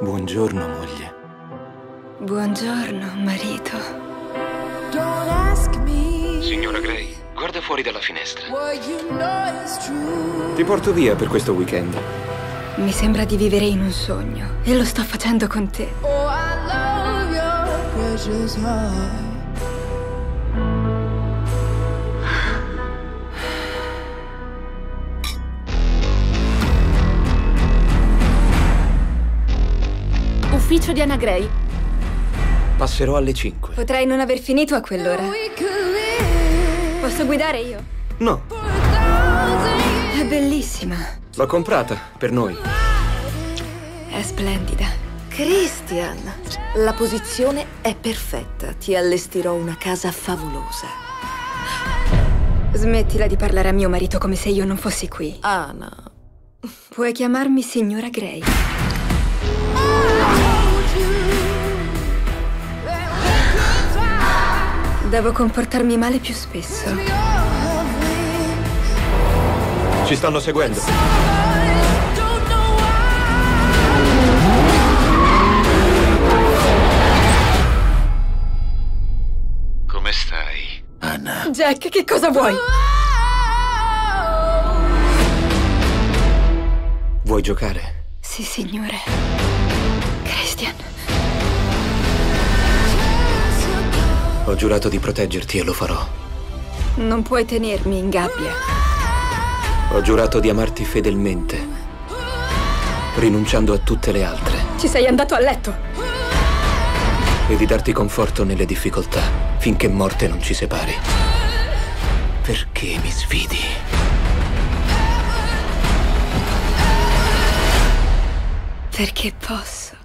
Buongiorno, moglie. Buongiorno, marito. Don't ask me Signora Gray, guarda fuori dalla finestra. Ti porto via per questo weekend. Mi sembra di vivere in un sogno e lo sto facendo con te. Oh, I love your precious heart. Ufficio di Anna Gray. Passerò alle 5. Potrei non aver finito a quell'ora. Posso guidare io? No, È bellissima. l'ho comprata per noi. È splendida. Christian, la posizione è perfetta. Ti allestirò una casa favolosa. Smettila di parlare a mio marito come se io non fossi qui. Anna. Puoi chiamarmi signora Gray. Devo comportarmi male più spesso. Ci stanno seguendo. Come stai? Anna. Jack, che cosa vuoi? Vuoi giocare? Sì, signore. Christian. Ho giurato di proteggerti e lo farò. Non puoi tenermi in gabbia. Ho giurato di amarti fedelmente, rinunciando a tutte le altre, Ci sei andato a letto. e di darti conforto nelle difficoltà, finché morte non ci separi. Perché mi sfidi? Perché posso.